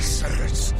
my.